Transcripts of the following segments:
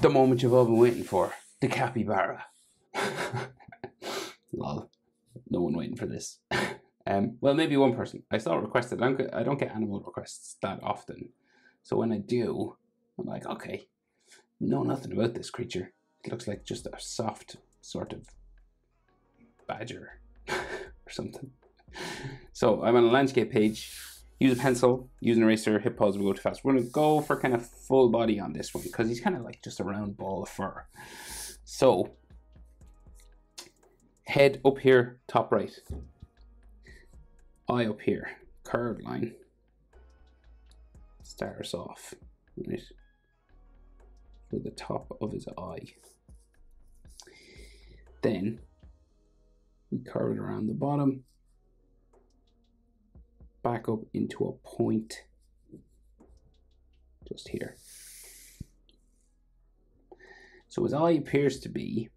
the moment you've all been waiting for, the capybara. Lol, no one waiting for this. um, well, maybe one person. I saw it requested. I don't, get, I don't get animal requests that often, so when I do, I'm like, okay, know nothing about this creature. It looks like just a soft sort of badger or something. So I'm on a landscape page. Use a pencil, use an eraser, hit pause, we go too fast. We're gonna go for kind of full body on this one because he's kind of like just a round ball of fur. So head up here, top right. Eye up here, curved line. Start us off, right? For the top of his eye. Then we curve it around the bottom, back up into a point just here. So his eye appears to be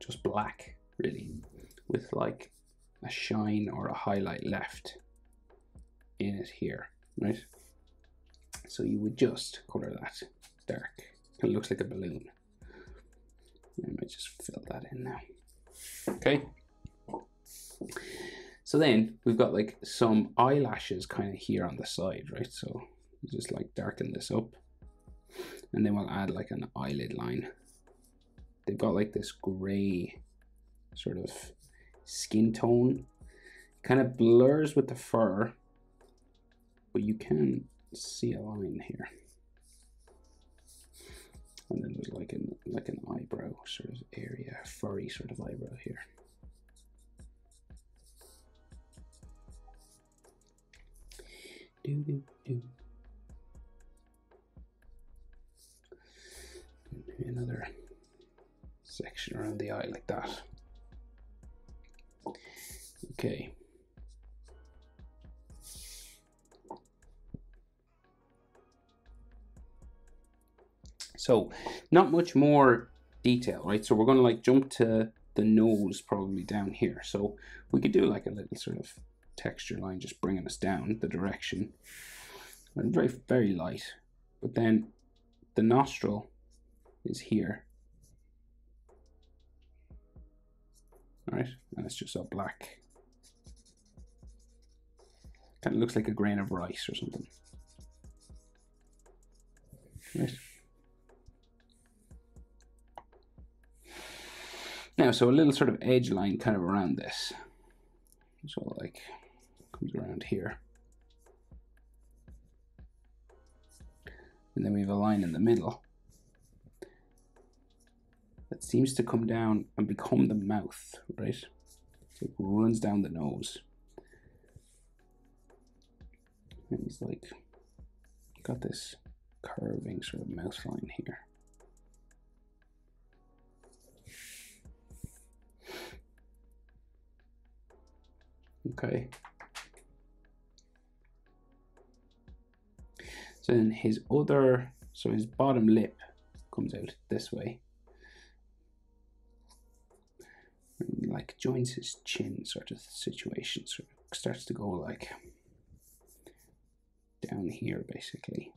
just black, really, with like a shine or a highlight left in it here, right? So you would just color that dark. It looks like a balloon. I might just fill that in now. Okay. So then we've got like some eyelashes kind of here on the side, right? So just like darken this up. And then we'll add like an eyelid line. They've got like this gray sort of skin tone. Kind of blurs with the fur, but you can see a line here. And then there's like an like an eyebrow sort of area, furry sort of eyebrow here. Do, do, do. Maybe another section around the eye like that. Okay. So not much more detail, right? So we're to like jump to the nose probably down here. So we could do like a little sort of texture line just bringing us down the direction. And very, very light. But then the nostril is here. All right, and it's just all black. Kind of looks like a grain of rice or something. Right. Now, so a little sort of edge line kind of around this. So like comes around here. And then we have a line in the middle that seems to come down and become the mouth, right? So it runs down the nose. And he's like got this curving sort of mouth line here. Okay. So then his other, so his bottom lip comes out this way. And like joins his chin sort of situation, sort of starts to go like down here basically.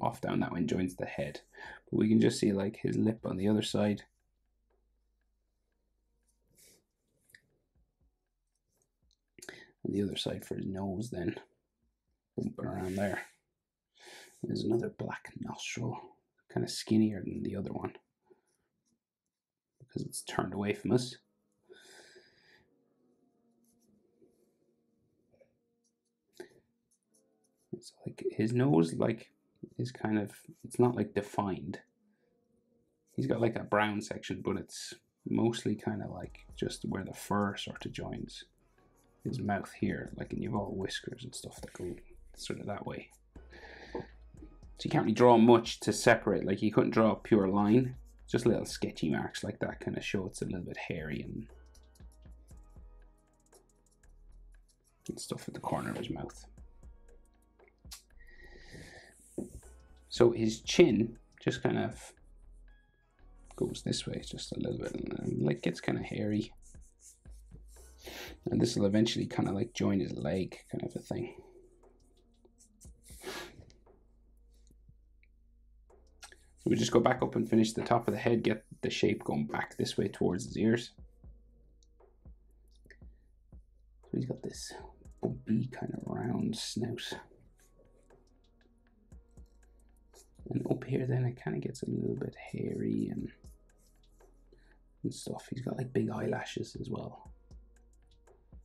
Off down that one joins the head. But we can just see like his lip on the other side. And the other side for his nose then. Bumping around there. There's another black nostril, kind of skinnier than the other one because it's turned away from us. It's like his nose, like, is kind of, it's not like defined. He's got like a brown section, but it's mostly kind of like just where the fur sort of joins his mouth here. Like, and you've all whiskers and stuff that go sort of that way. So you can't really draw much to separate. Like you couldn't draw a pure line. Just little sketchy marks like that kind of show it's a little bit hairy and, and stuff at the corner of his mouth. So his chin just kind of goes this way just a little bit and um, like gets kind of hairy. And this will eventually kind of like join his leg kind of a thing. We just go back up and finish the top of the head, get the shape going back this way towards his ears. So he's got this bumpy kind of round snout. And up here then it kind of gets a little bit hairy and, and stuff. He's got like big eyelashes as well.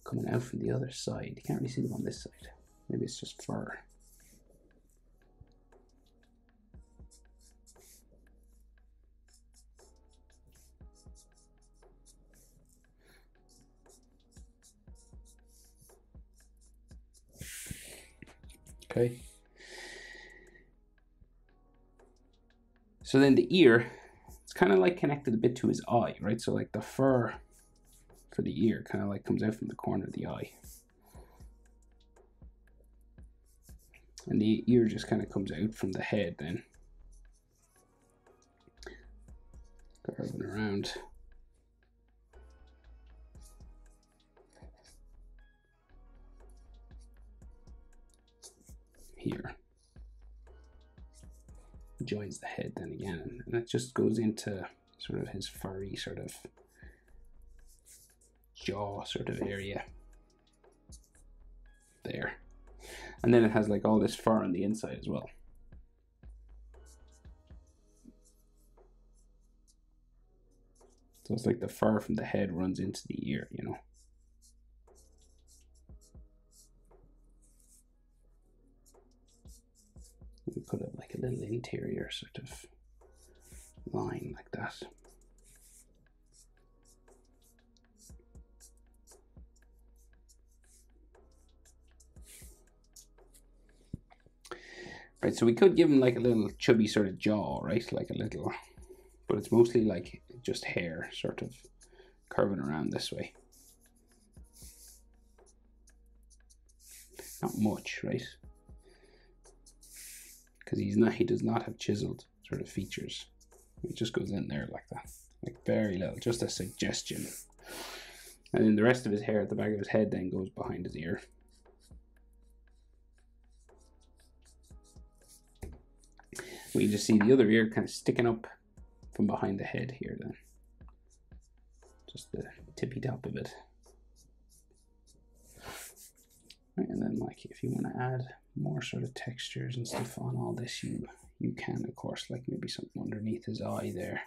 Coming out from the other side. You can't really see them on this side. Maybe it's just fur. Okay. So then the ear, it's kind of like connected a bit to his eye, right? So like the fur for the ear kind of like comes out from the corner of the eye. And the ear just kind of comes out from the head then. Curving around. Here. Joins the head then again, and it just goes into sort of his furry sort of jaw sort of area there. And then it has like all this fur on the inside as well. So it's like the fur from the head runs into the ear, you know. We put it like a little interior sort of line like that. Right, so we could give him like a little chubby sort of jaw, right? Like a little, but it's mostly like just hair sort of curving around this way. Not much, right? Because he's not he does not have chiseled sort of features. It just goes in there like that like very little just a suggestion. And then the rest of his hair at the back of his head then goes behind his ear. We just see the other ear kind of sticking up from behind the head here then. Just the tippy top of it. And then like if you want to add more sort of textures and stuff on all this you you can of course like maybe something underneath his eye there.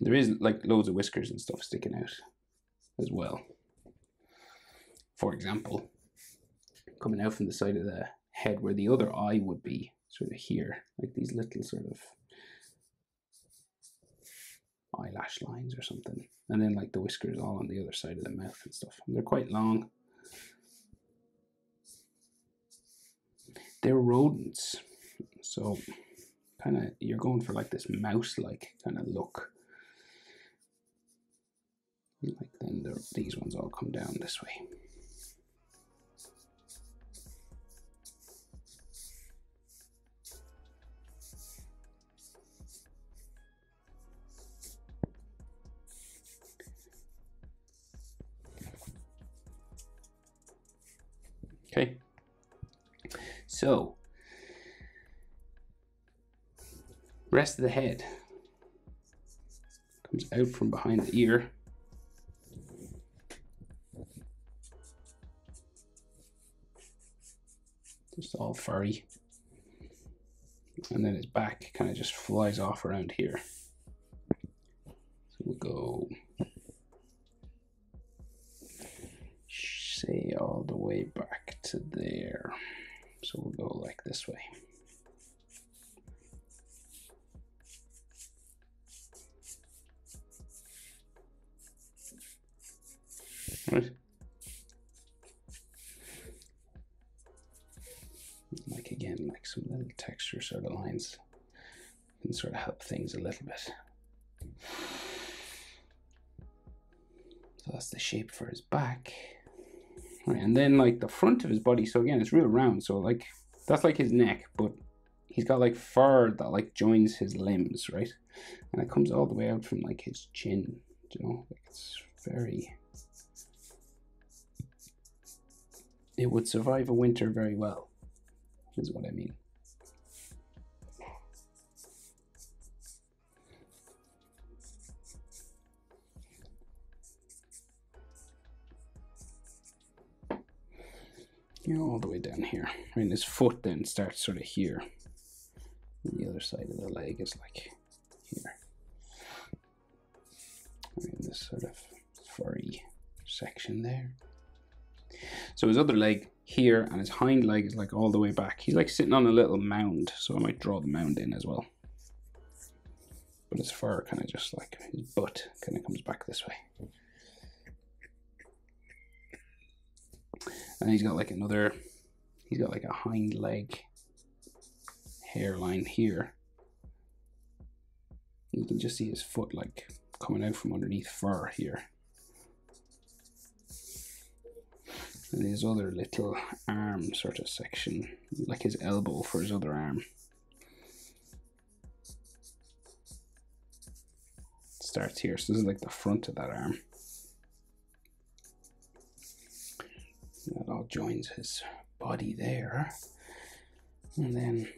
There is like loads of whiskers and stuff sticking out as well. For example coming out from the side of the head where the other eye would be sort of here like these little sort of eyelash lines or something. And then like the whiskers all on the other side of the mouth and stuff. And they're quite long they're rodents. So kind of you're going for like this mouse-like kind of look. Like then the, these ones all come down this way. Rest of the head comes out from behind the ear. Just all furry. And then his back kind of just flies off around here. So we'll go say all the way back to there. So we'll go like this way. Right. Like again, like some little texture sort of lines can sort of help things a little bit. So that's the shape for his back. Right, and then like the front of his body, so again, it's real round. So like that's like his neck, but he's got like fur that like joins his limbs, right? And it comes all the way out from like his chin, you know, like it's very. It would survive a winter very well. is what I mean. You know, all the way down here. I mean, his foot then starts sort of here. And the other side of the leg is like here. I mean, this sort of furry section there. So his other leg here and his hind leg is like all the way back. He's like sitting on a little mound, so I might draw the mound in as well. But his fur kind of just like his butt kind of comes back this way. And he's got like another, he's got like a hind leg hairline here. You can just see his foot like coming out from underneath fur here. And his other little arm sort of section, like his elbow for his other arm. Starts here, so this is like the front of that arm. That all joins his body there. And then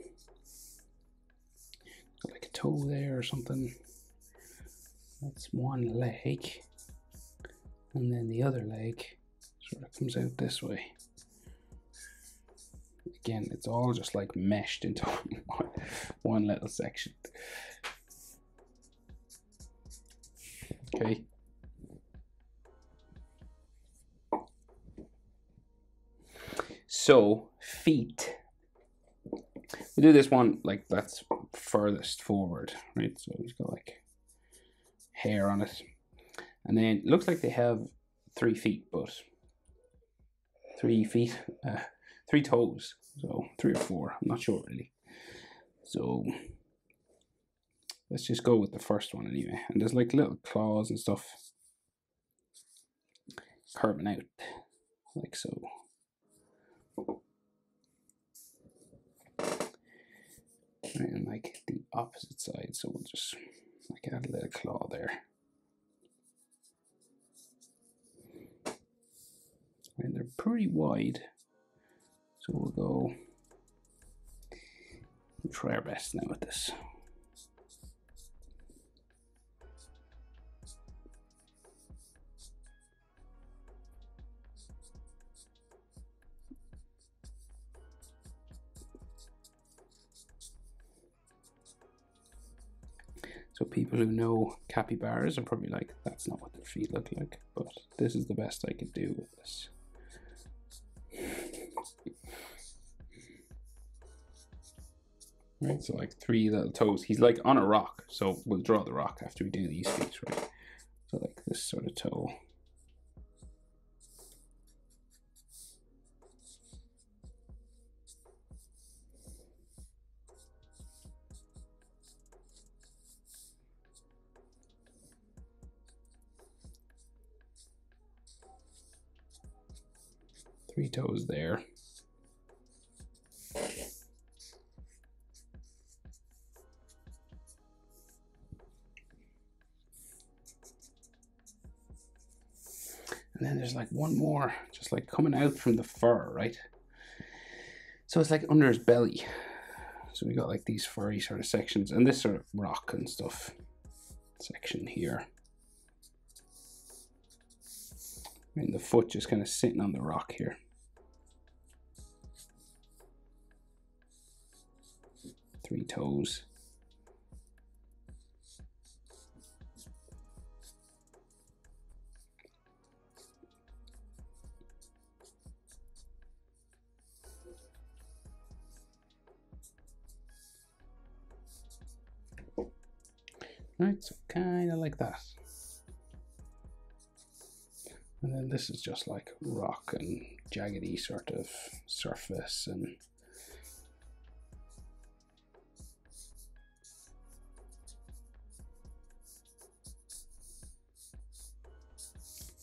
like a toe there or something. That's one leg. And then the other leg of comes out this way. Again, it's all just like meshed into one, one little section. Okay. So, feet. We do this one like that's furthest forward, right? So he's got like hair on it. And then it looks like they have three feet, but three feet, uh, three toes. So three or four, I'm not sure really. So let's just go with the first one anyway. And there's like little claws and stuff curving out like so. And like the opposite side, so we'll just like add a little claw there. And they're pretty wide. So we'll go we'll try our best now with this. So people who know capybaras are probably like, that's not what their feet look like. But this is the best I could do with this. Right, so like three little toes. He's like on a rock, so we'll draw the rock after we do these feet, right? So like this sort of toe. Three toes there. And then there's like one more, just like coming out from the fur, right? So it's like under his belly. So we got like these furry sort of sections and this sort of rock and stuff section here. And the foot just kind of sitting on the rock here. Three toes. Right, so kind of like that. And then this is just like rock and jaggedy sort of surface and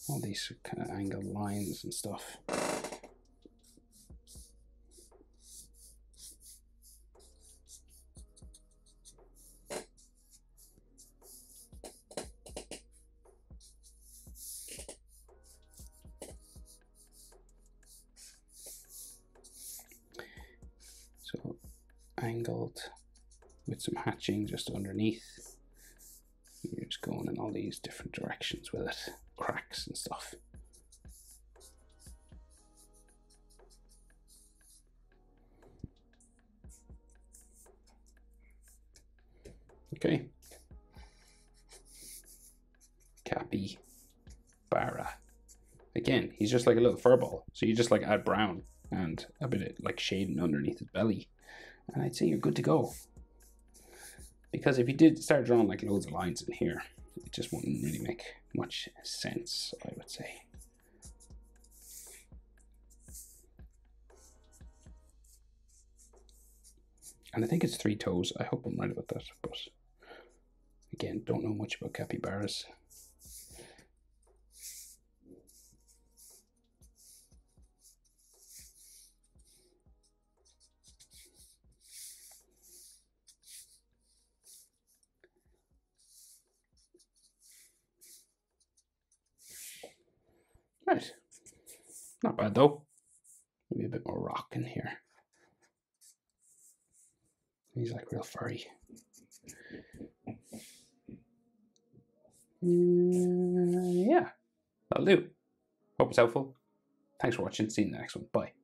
all these kind of angled lines and stuff. Some hatching just underneath. You're just going in all these different directions with it, cracks and stuff. Okay. Cappy Barra. Again, he's just like a little furball. So you just like add brown and a bit of like shading underneath his belly. And I'd say you're good to go. Because if you did start drawing like loads of lines in here, it just wouldn't really make much sense, I would say. And I think it's three toes. I hope I'm right about that, but again, don't know much about capybaras. Though. Maybe a bit more rock in here. He's like real furry. Uh, yeah, that'll do. Hope it's helpful. Thanks for watching. See you in the next one. Bye.